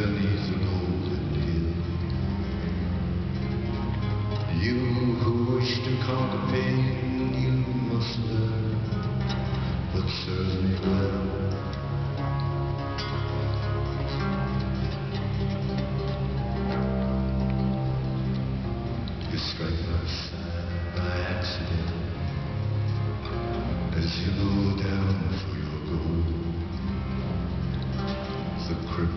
destinies of those deal. You who wish to conquer pain, you must learn what serves me well. You strike my side uh, by accident as you go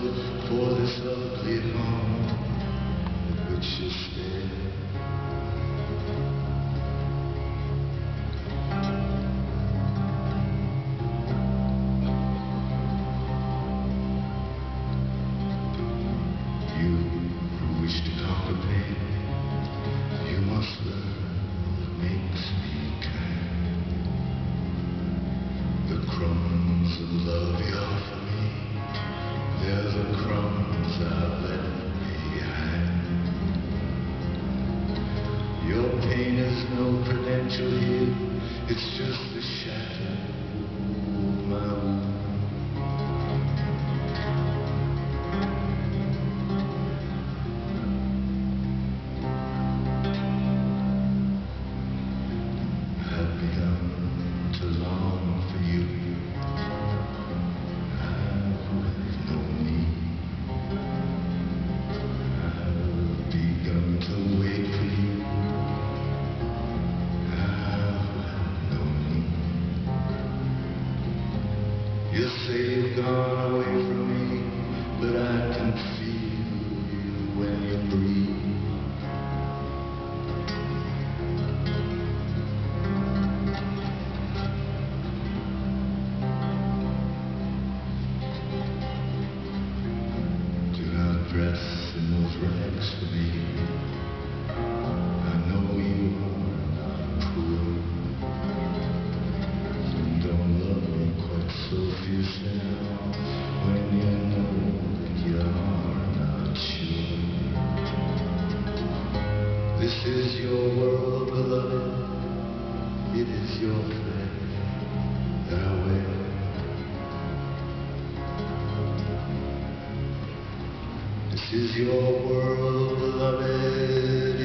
for this ugly home which you stare. Pain is no credential here, it's just the shadow my you. Say you've gone away from me, but I can feel you when you breathe. Do not dress in those rags for me. This is your world, beloved.